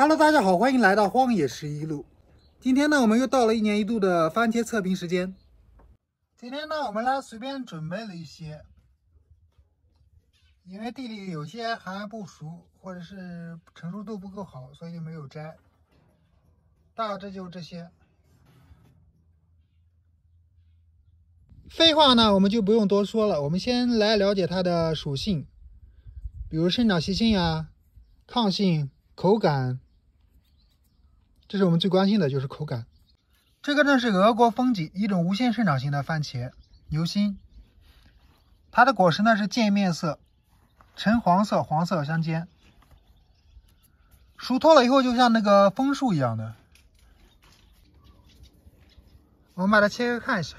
Hello，大家好，欢迎来到荒野十一路。今天呢，我们又到了一年一度的番茄测评时间。今天呢，我们来随便准备了一些，因为地里有些还不熟，或者是成熟度不够好，所以就没有摘。大致就这些。废话呢，我们就不用多说了，我们先来了解它的属性，比如生长习性呀、抗性、口感，这是我们最关心的，就是口感。这个呢是俄国风景，一种无限生长型的番茄，牛心。它的果实呢是渐变色，橙黄色、黄色相间，熟透了以后就像那个枫树一样的。我们把它切开看一下。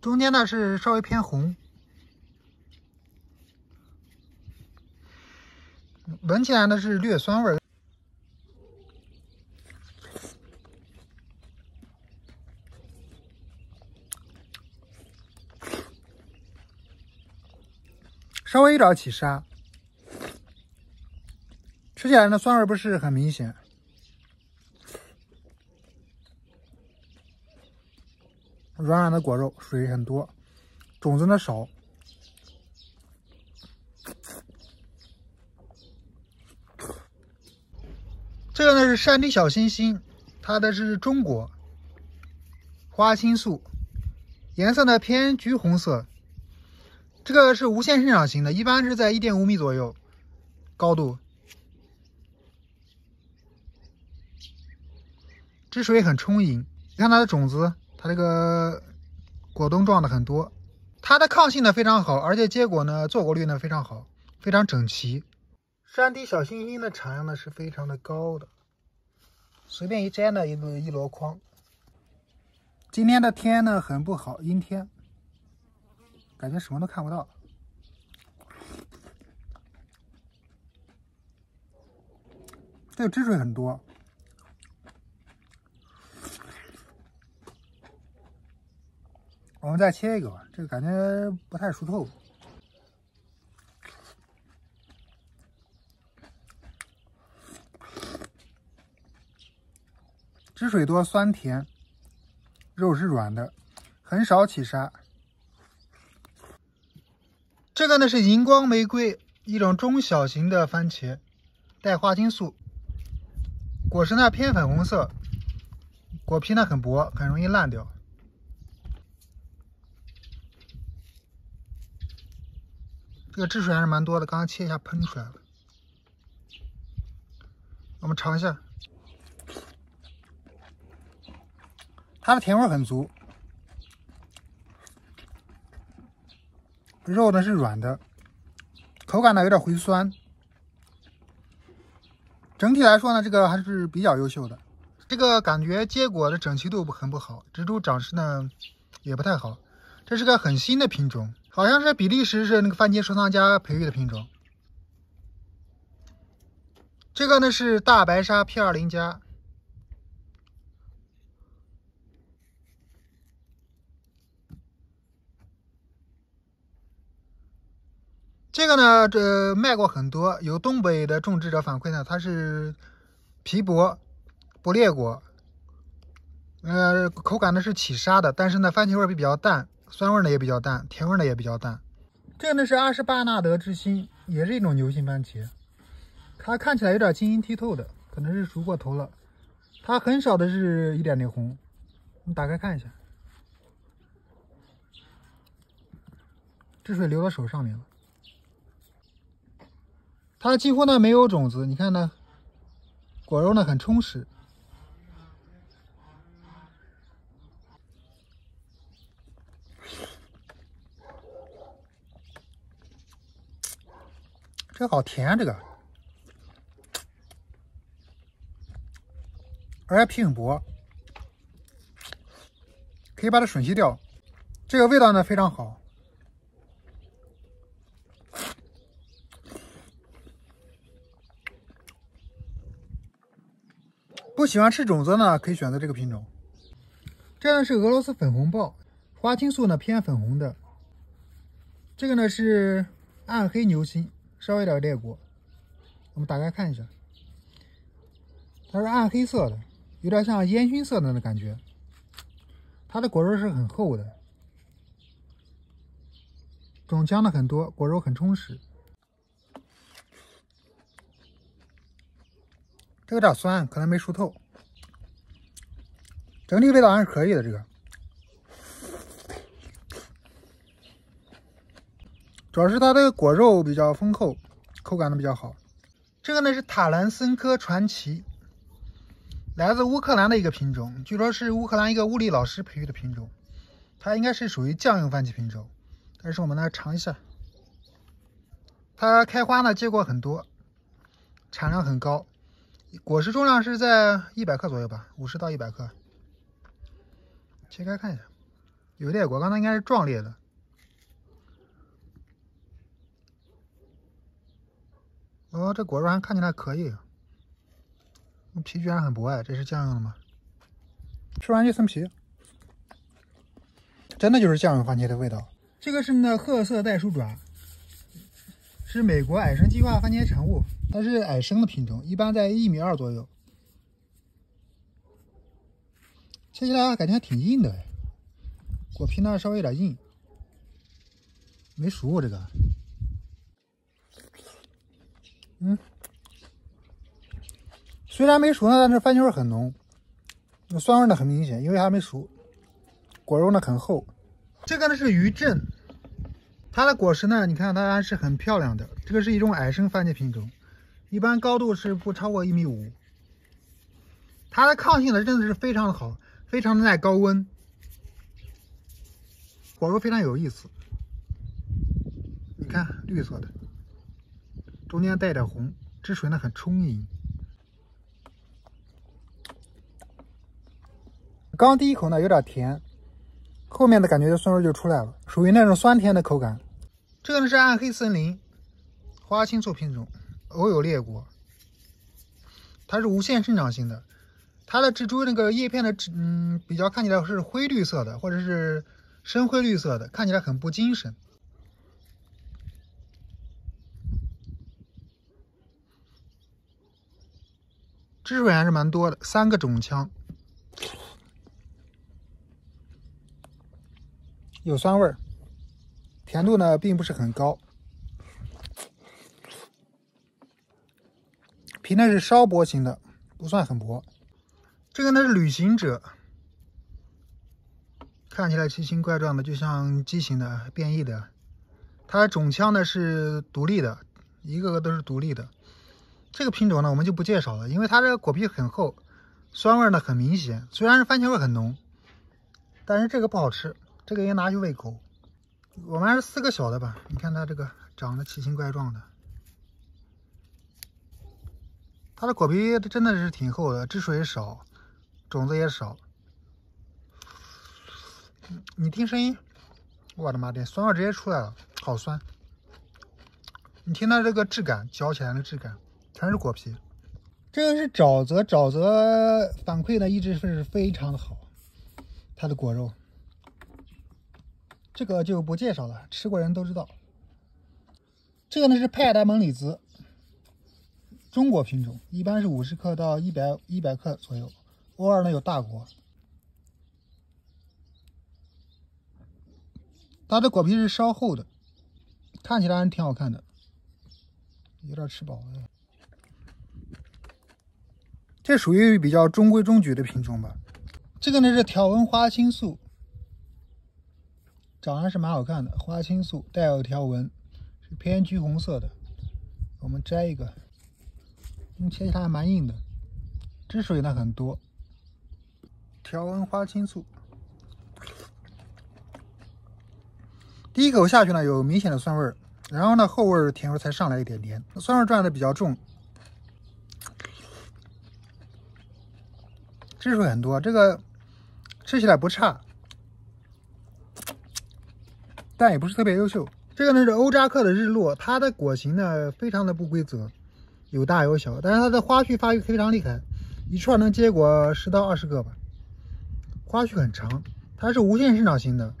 中间呢是稍微偏红，闻起来呢是略酸味儿，稍微有点起沙，吃起来呢酸味不是很明显。软软的果肉，水很多，种子呢少。这个呢是山地小星星，它的是中果，花青素，颜色呢偏橘红色。这个是无限生长型的，一般是在一点五米左右高度，汁水很充盈。你看它的种子。它这个果冻状的很多，它的抗性呢非常好，而且结果呢坐果率呢非常好，非常整齐。山地小星星的产量呢是非常的高的，随便一摘呢一一箩筐。今天的天呢很不好，阴天，感觉什么都看不到。这个汁水很多。我们再切一个吧，这个感觉不太熟透。汁水多，酸甜，肉是软的，很少起沙。这个呢是荧光玫瑰，一种中小型的番茄，带花青素，果实呢偏粉红色，果皮呢很薄，很容易烂掉。这个汁水还是蛮多的，刚刚切一下喷出来了。我们尝一下，它的甜味很足，肉呢是软的，口感呢有点回酸。整体来说呢，这个还是比较优秀的。这个感觉结果的整齐度很不好，植株长势呢也不太好。这是个很新的品种。好像是比利时是那个番茄收藏家培育的品种。这个呢是大白鲨 P 二零加。这个呢，这卖过很多，有东北的种植者反馈呢，它是皮薄不裂果，呃，口感呢是起沙的，但是呢，番茄味比较淡。酸味呢也比较淡，甜味呢也比较淡。这个呢是阿什巴纳德之心，也是一种牛心番茄。它看起来有点晶莹剔透的，可能是熟过头了。它很少的是一点点红，你打开看一下，汁水流到手上面了。它几乎呢没有种子，你看呢，果肉呢很充实。这好甜，这个，而且皮很薄，可以把它吮吸掉。这个味道呢非常好。不喜欢吃种子呢，可以选择这个品种。这呢是俄罗斯粉红豹，花青素呢偏粉红的。这个呢是暗黑牛心，稍微有点裂果。我们打开看一下，它是暗黑色的，有点像烟熏色的那感觉。它的果肉是很厚的，种浆的很多，果肉很充实。这个有点酸，可能没熟透。整体味道还是可以的，这个主要是它的果肉比较丰厚，口感的比较好。这个呢是塔兰森科传奇，来自乌克兰的一个品种，据说是乌克兰一个物理老师培育的品种，它应该是属于酱用番茄品种。但是我们来尝一下，它开花呢结果很多，产量很高。果实重量是在一百克左右吧，五十到一百克。切开看一下，有裂果，刚才应该是壮裂的。哦，这果肉还看起来可以，皮居然很薄哎，这是酱用的吗？吃完就生皮，真的就是酱用番茄的味道。这个是那褐色袋鼠爪，是美国矮生计划番茄产物。它是矮生的品种，一般在一米二左右。切起来感觉还挺硬的，果皮呢稍微有点硬，没熟这个。嗯，虽然没熟呢，但是番茄味很浓，酸味呢很明显，因为还没熟。果肉呢很厚。这个呢是鱼正，它的果实呢，你看它还是很漂亮的。这个是一种矮生番茄品种。一般高度是不超过一米五，它的抗性呢真的是非常的好，非常的耐高温，果肉非常有意思。你看绿色的，中间带点红，汁水呢很充盈。刚第一口呢有点甜，后面的感觉就酸味就出来了，属于那种酸甜的口感。这个呢是暗黑森林花青素品种。偶有裂果，它是无限生长型的，它的植株那个叶片的植，嗯，比较看起来是灰绿色的，或者是深灰绿色的，看起来很不精神。汁水还是蛮多的，三个种腔，有酸味儿，甜度呢并不是很高。皮呢是稍薄型的，不算很薄。这个呢是旅行者，看起来奇形怪状的，就像畸形的、变异的。它种腔呢是独立的，一个个都是独立的。这个品种呢我们就不介绍了，因为它这个果皮很厚，酸味呢很明显。虽然是番茄味很浓，但是这个不好吃，这个应该拿去喂狗。我们还是四个小的吧，你看它这个长得奇形怪状的。它的果皮真的是挺厚的，汁水少，种子也少。你听声音，我的妈的，酸味直接出来了，好酸！你听它这个质感，嚼起来的质感，全是果皮。这个是沼泽，沼泽反馈呢一直是非常的好，它的果肉。这个就不介绍了，吃过人都知道。这个呢是派达蒙李子。中国品种一般是五十克到一百一百克左右，偶尔呢有大果。它的果皮是稍厚的，看起来还挺好看的，有点吃饱了。这属于比较中规中矩的品种吧。这个呢是条纹花青素，长得是蛮好看的，花青素带有条纹，是偏橘红色的。我们摘一个。切起来还蛮硬的，汁水呢很多。条纹花青素，第一口下去呢有明显的酸味儿，然后呢后味甜味才上来一点点，酸味转的比较重，汁水很多，这个吃起来不差，但也不是特别优秀。这个呢是欧扎克的日落，它的果形呢非常的不规则，有大有小，但是它的花序发育非常厉害，一串能结果十到二十个吧，花序很长，它是无限生长型的，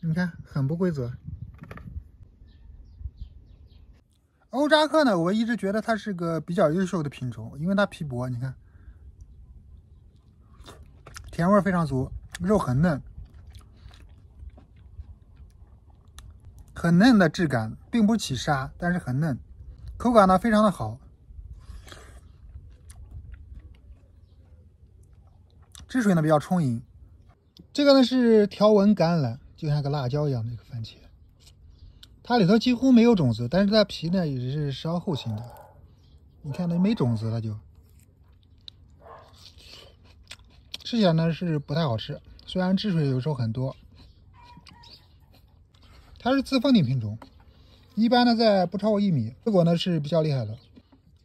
你看很不规则。欧扎克呢，我一直觉得它是个比较优秀的品种，因为它皮薄，你看，甜味非常足，肉很嫩，很嫩的质感，并不起沙，但是很嫩，口感呢非常的好，汁水呢比较充盈。这个呢是条纹橄榄，就像个辣椒一样的一个番茄。它里头几乎没有种子，但是它皮呢也是稍厚型的。你看它没种子了就，吃起来呢是不太好吃，虽然汁水有时候很多。它是自封顶品种，一般呢在不超过一米，结果呢是比较厉害的。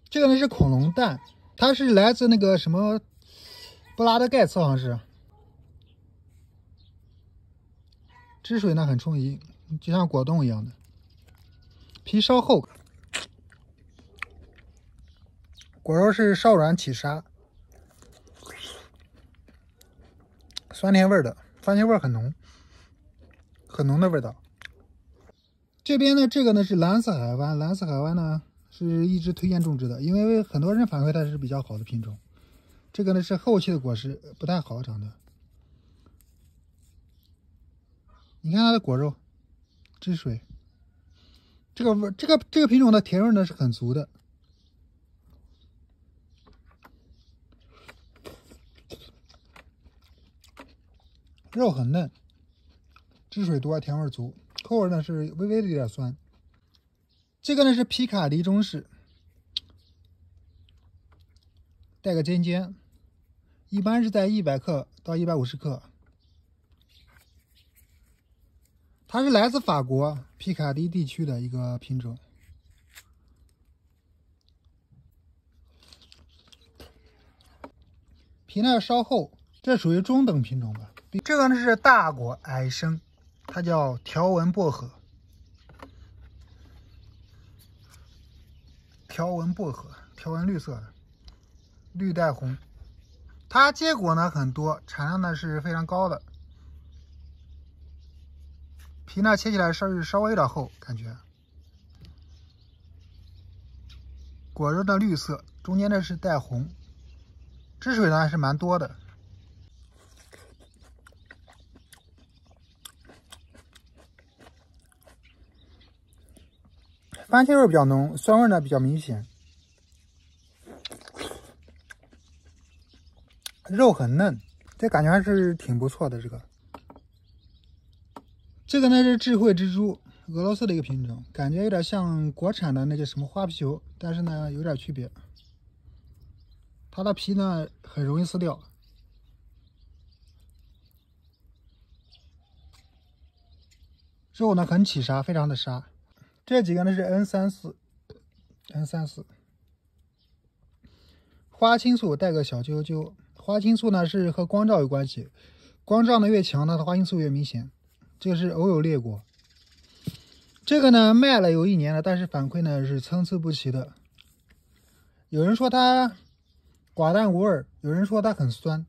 这个呢是恐龙蛋，它是来自那个什么布拉德盖茨，好像是。汁水呢很充盈，就像果冻一样的。皮稍厚，果肉是稍软起沙，酸甜味的，番茄味很浓，很浓的味道。这边呢，这个呢是蓝色海湾，蓝色海湾呢是一直推荐种植的，因为很多人反馈它是比较好的品种。这个呢是后期的果实，不太好长的。你看它的果肉，汁水。这个味，这个这个品种的甜味呢是很足的，肉很嫩，汁水多，甜味足，口味呢是微微的有点酸。这个呢是皮卡迪中式，带个尖尖，一般是在一百克到一百五十克。它是来自法国皮卡迪地区的一个品种，皮呢稍厚，这属于中等品种吧。这个呢是大果矮生，它叫条纹薄荷，条纹薄荷，条纹绿色的，绿带红，它结果呢很多，产量呢是非常高的。皮呢切起来稍稍微有点厚，感觉。果肉的绿色，中间呢是带红，汁水呢还是蛮多的。番茄味比较浓，酸味呢比较明显，肉很嫩，这感觉还是挺不错的这个。这个呢是智慧蜘蛛，俄罗斯的一个品种，感觉有点像国产的那个什么花皮球，但是呢有点区别。它的皮呢很容易撕掉，肉呢很起沙，非常的沙。这几个呢是 N 三四，N 三四，花青素带个小揪揪，花青素呢是和光照有关系，光照呢越强呢，它花青素越明显。这个是偶有裂果，这个呢卖了有一年了，但是反馈呢是参差不齐的。有人说它寡淡无味，有人说它很酸，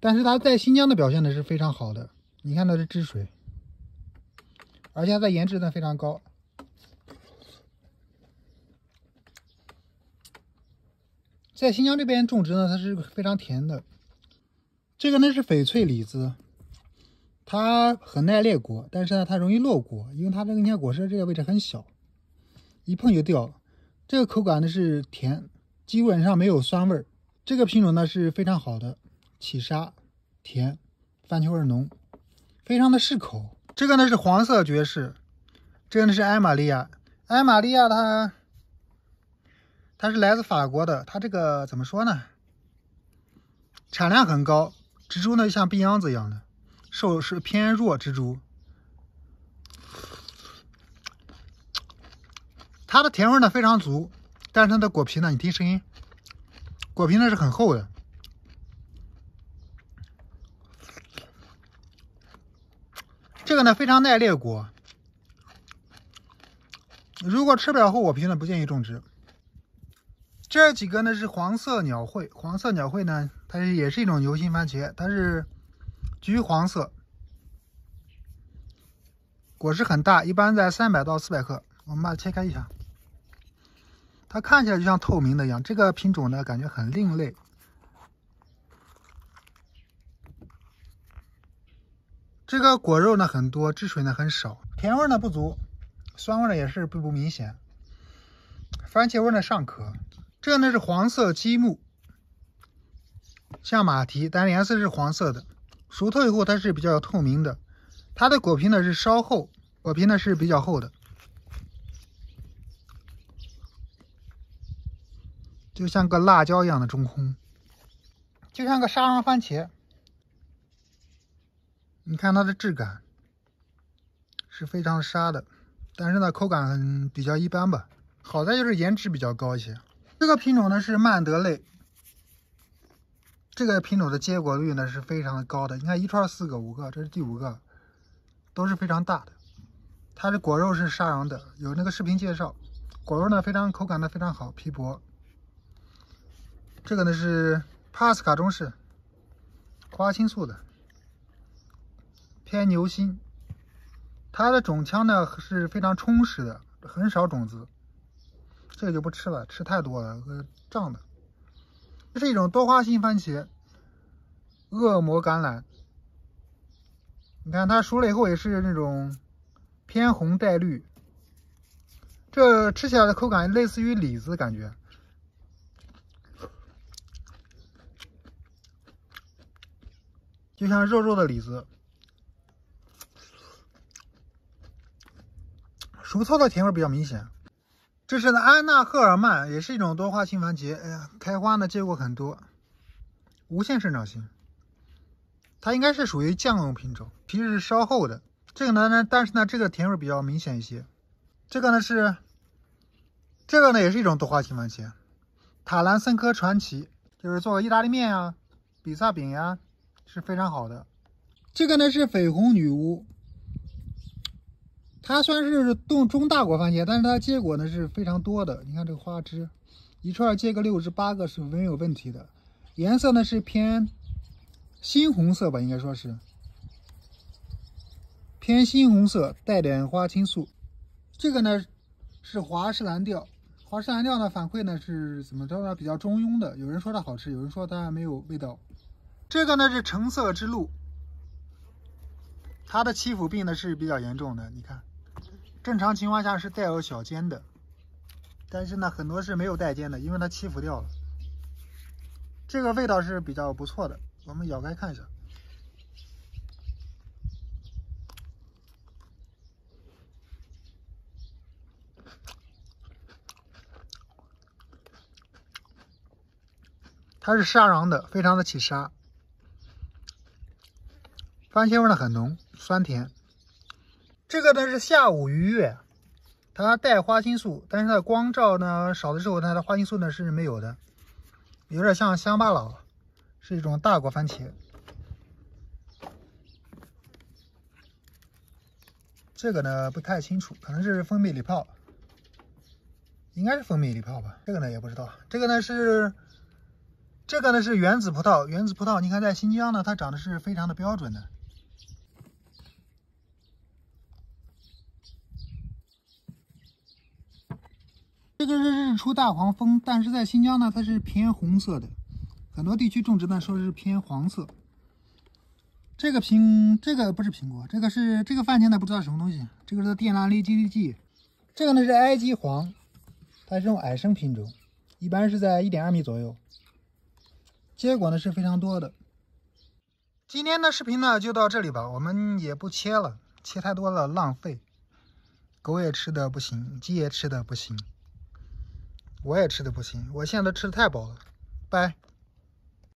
但是它在新疆的表现呢是非常好的。你看它的汁水，而且它的颜值呢非常高。在新疆这边种植呢，它是非常甜的。这个呢是翡翠李子，它很耐裂果，但是呢它容易落果，因为它这个你看果实这个位置很小，一碰就掉。这个口感呢是甜，基本上没有酸味儿。这个品种呢是非常好的，起沙，甜，番茄味浓，非常的适口。这个呢是黄色爵士，这个呢是埃玛利亚，埃玛利亚它它是来自法国的，它这个怎么说呢？产量很高。蜘蛛呢就，像病秧子一样的，瘦是偏弱蜘蛛。它的甜味呢非常足，但是它的果皮呢，你听声音，果皮呢是很厚的。这个呢非常耐裂果，如果吃不了厚果皮呢，不建议种植。这几个呢是黄色鸟喙，黄色鸟喙呢，它也是一种牛心番茄，它是橘黄色，果实很大，一般在三百到四百克。我们把它切开一下，它看起来就像透明的一样。这个品种呢，感觉很另类。这个果肉呢很多，汁水呢很少，甜味呢不足，酸味呢也是并不明显。番茄味呢尚可。这个呢是黄色积木，像马蹄，但颜色是黄色的。熟透以后它是比较透明的，它的果皮呢是稍厚，果皮呢是比较厚的，就像个辣椒一样的中空，就像个沙瓤番茄。你看它的质感是非常沙的，但是呢口感比较一般吧。好在就是颜值比较高一些。这个品种呢是曼德类，这个品种的结果率呢是非常的高的。你看一串四个、五个，这是第五个，都是非常大的。它的果肉是沙瓤的，有那个视频介绍。果肉呢非常口感呢非常好，皮薄。这个呢是帕斯卡中式花青素的。偏牛心，它的种腔呢是非常充实的，很少种子。这就不吃了，吃太多了，呃胀的。这是一种多花心番茄，恶魔橄榄。你看它熟了以后也是那种偏红带绿，这吃起来的口感类似于李子感觉，就像肉肉的李子。熟透的甜味比较明显。这是呢安娜赫尔曼，也是一种多花心番茄。哎呀，开花呢结果很多，无限生长型。它应该是属于酱用品种，皮是稍厚的。这个呢呢，但是呢这个甜味比较明显一些。这个呢是，这个呢也是一种多花心番茄，塔兰森科传奇，就是做意大利面呀、比萨饼呀是非常好的。这个呢是绯红女巫。它算是中中大果番茄，但是它结果呢是非常多的。你看这个花枝，一串结个六至八个是没有问题的。颜色呢是偏新红色吧，应该说是偏新红色，带点花青素。这个呢是华氏蓝调，华氏蓝调呢反馈呢是怎么着呢？比较中庸的。有人说它好吃，有人说它没有味道。这个呢是橙色之路，它的欺腐病呢是比较严重的，你看。正常情况下是带有小尖的，但是呢，很多是没有带尖的，因为它欺负掉了。这个味道是比较不错的，我们咬开看一下。它是沙瓤的，非常的起沙，番茄味呢很浓，酸甜。这个呢是下午愉悦，它带花青素，但是它光照呢少的时候，它的花青素呢是没有的，有点像乡巴佬，是一种大果番茄。这个呢不太清楚，可能是蜂蜜礼炮，应该是蜂蜜礼炮吧？这个呢也不知道。这个呢是，这个呢是原子葡萄，原子葡萄，你看在新疆呢，它长得是非常的标准的。这个是日出大黄蜂，但是在新疆呢，它是偏红色的，很多地区种植呢说是偏黄色。这个苹，这个不是苹果，这个是这个番茄呢，不知道什么东西。这个是电蓝梨 GDG，这个呢是埃及黄，它是这种矮生品种，一般是在一点二米左右，结果呢是非常多的。今天的视频呢就到这里吧，我们也不切了，切太多了浪费，狗也吃的不行，鸡也吃的不行。我也吃的不行，我现在都吃的太饱了，拜。